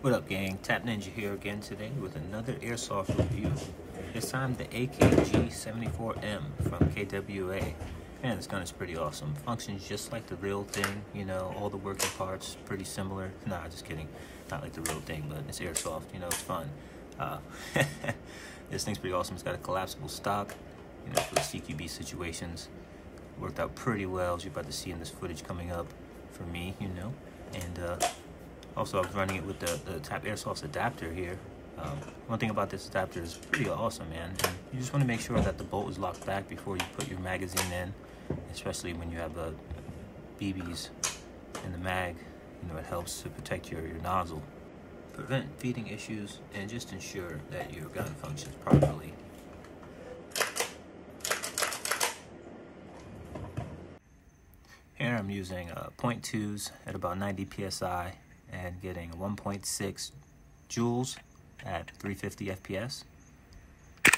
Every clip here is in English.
What up gang, Tap Ninja here again today with another Airsoft review. This time the AKG-74M from KWA. Man, this gun is pretty awesome. Functions just like the real thing, you know, all the working parts pretty similar. Nah, just kidding. Not like the real thing, but it's Airsoft, you know, it's fun. Uh, this thing's pretty awesome. It's got a collapsible stock, you know, for the CQB situations. Worked out pretty well, as you're about to see in this footage coming up for me, you know. And uh, also, I was running it with the, the TAPP Airsoft adapter here. Um, one thing about this adapter is pretty awesome, man. And you just want to make sure that the bolt is locked back before you put your magazine in, especially when you have uh, BBs in the mag. You know, it helps to protect your, your nozzle, prevent feeding issues, and just ensure that your gun functions properly. Here I'm using uh, 0.2s at about 90 psi and getting 1.6 joules at 350 FPS.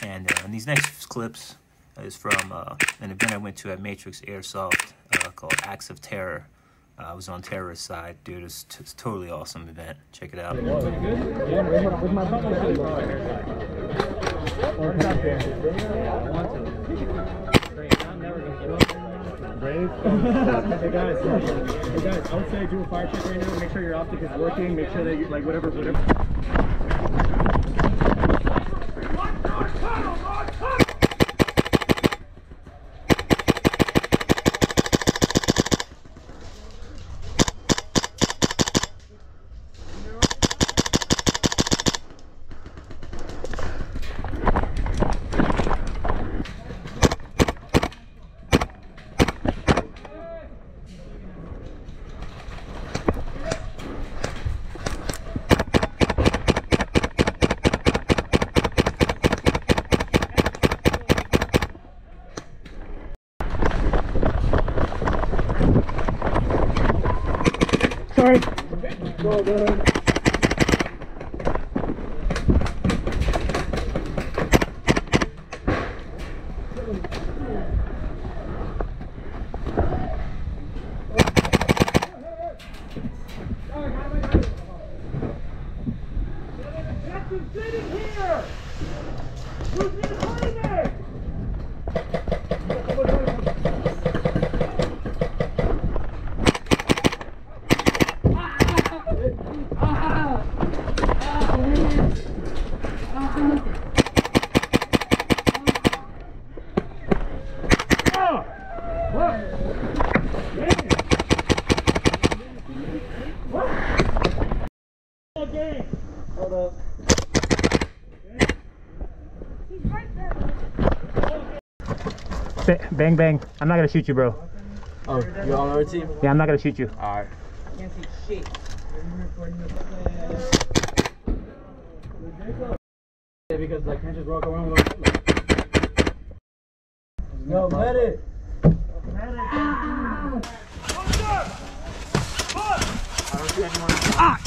And, uh, and these next clips is from uh, an event I went to at Matrix Airsoft uh, called Acts of Terror. Uh, I was on terrorist side, dude. It's, it's totally awesome event. Check it out. Brave. hey guys, hey guys, I would say do a fire check right now. Make sure your optic is working. Make sure that you like whatever, whatever. Доброго. Ba- Bang bang. I'm not gonna shoot you, bro. Oh, you on our team? Yeah, I'm not gonna shoot you. Alright. Yeah, because like can't just walk around with like, Yo, let it. Ah,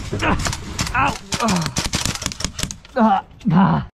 ah,